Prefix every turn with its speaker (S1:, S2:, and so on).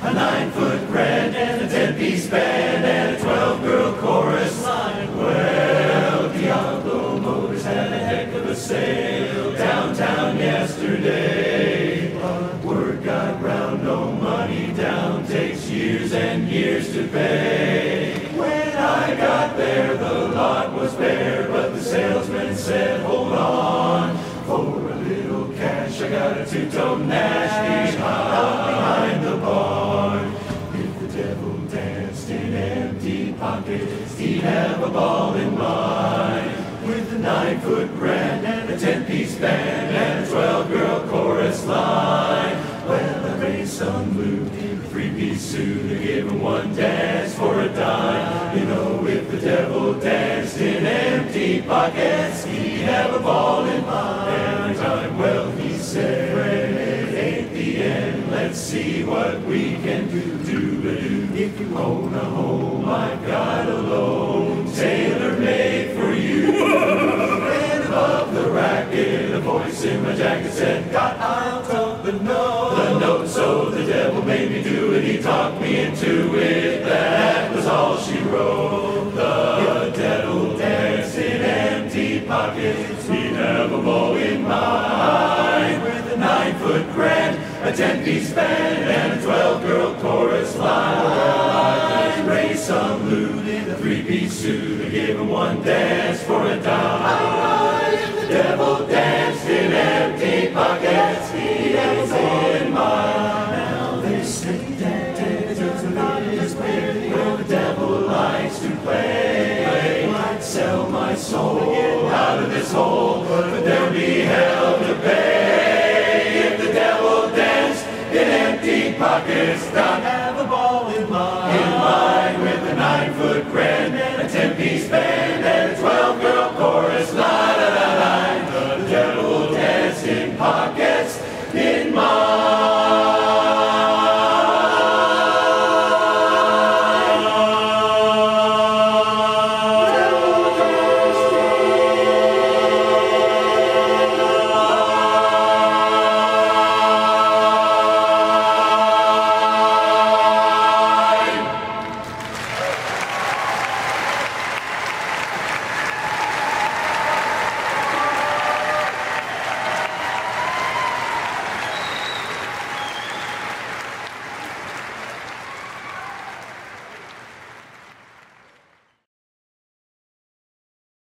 S1: a nine-foot grand and a ten-piece band and a twelve-girl chorus line. Well, Diablo Motors had a heck of a sale downtown yesterday. But word got round, no money down, takes years and years to pay. When I got there, the lot was bare, but the salesman said, hold on, for a little cash, I got a two-tone Nash behind, devil danced in empty pockets, he'd have a ball in mind. With a nine-foot grand and a ten-piece band and a twelve-girl chorus line. Well, I raised some loot in a three-piece suit and gave him one dance for a dime. You know, if the devil danced in empty pockets, he'd have a ball Let's see what we can do. Do-ba-do. If you own a home, I've got a loan tailor-made for you. And above the racket, a voice in my jacket said, got out of the note. The note, so the devil made me do it. He talked me into it. That was all she wrote. The devil danced in empty pockets. He'd have a ball in mind a ten-piece band, and a twelve-girl chorus line. I raised some loot in a three-piece suit and gave him one dance for a dime. The devil danced in empty pockets. He is in mine. Now they say that it's a liar's way where the devil likes to play. I'd sell my soul out of this hole, but there'll be hell It's done. Have a ball in line, in line with a nine-foot crane.